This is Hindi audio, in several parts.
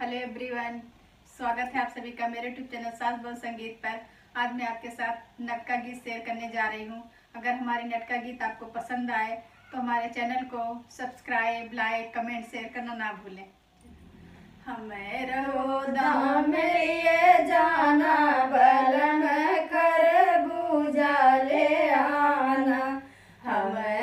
हेलो एवरीवन, स्वागत है आप सभी का मेरे यूट्यूब चैनल सास बोल संगीत पर। आज मैं आपके साथ नटका गीत शेयर करने जा रही हूँ। अगर हमारे नटका गीत आपको पसंद आए तो हमारे चैनल को सब्सक्राइब, लाइक, कमेंट शेयर करना ना भूलें। हमें रहो दाम लिए जाना, बलम कर बूझा ले आना। हमें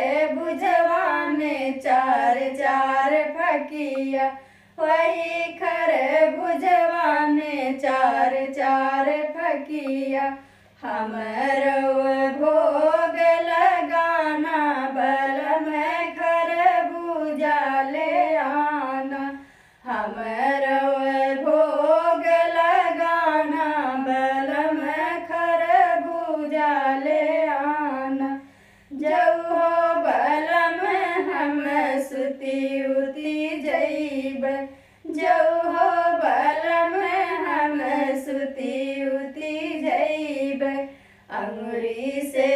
वही खरे बुझवा में चार चार फकिया। वही खरे बुझवा में चार चार फकिया। हमर भोग लगाना, बल में कर बूझा ले आना। हमर भोग लगाना, बल में कर बूझा ले सुती जब। हो बलम हम सुती जईब अंगुरी से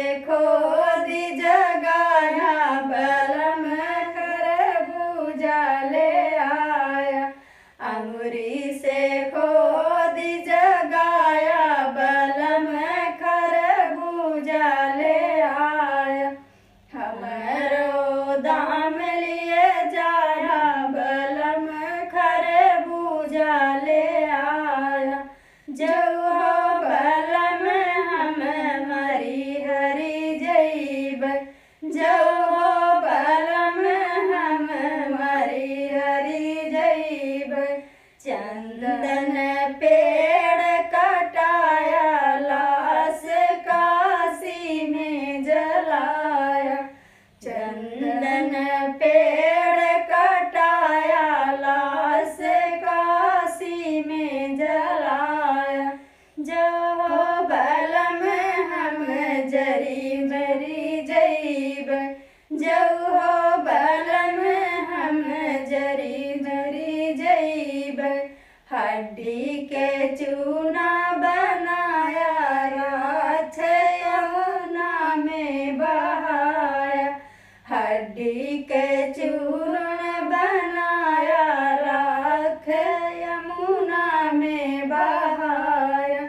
पेड़ कटाया, लाश काशी में जलाया। चंदन पेड़ कटाया, लाश काशी में जलाया। जो बलम हम जरी मरी जईब जो हड्डी के चूना बनाया, रात यमुना में बहाया। हड्डी के चूर्ण बनाया, राख यमुना में बहाया।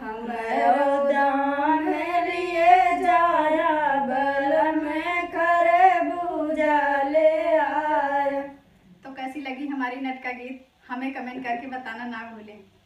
हमरो दाम लिए जाया बल में कर बूझा ले आया। तो कैसी लगी हमारी नटका गीत? हमें कमेंट करके बताना ना भूलें।